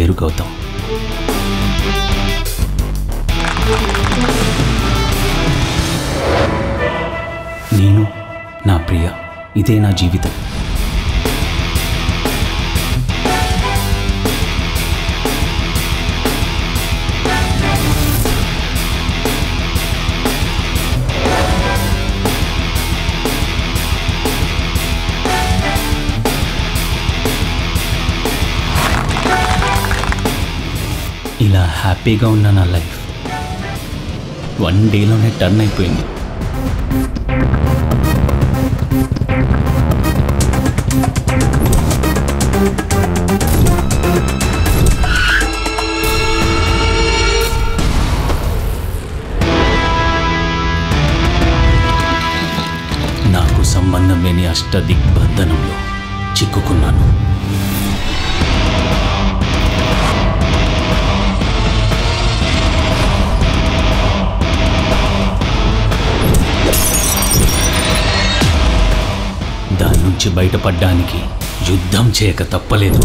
పేరు గౌతమ్. నేను నా ప్రియ ఇదే నా జీవితం. హ్యాపీగా ఉన్న నా లైఫ్. వన్ డేలోనే టర్న్ అయిపోయింది. నాకు సంబంధం లేని అష్టదిగ్బంధనంలో చిక్కుకున్నాను. నుంచి బయటపడ్డానికి యుద్ధం చేయక తప్పలేదు.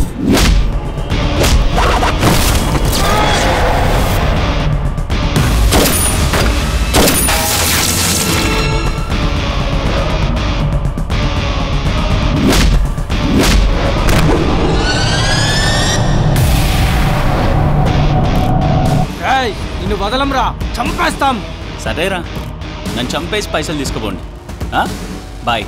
నిన్ను వదలంరా. చంపేస్తాం. సరేరా. నన్ను చంపేసి పైసలు తీసుకోపోండి. ఆ? బాయ్.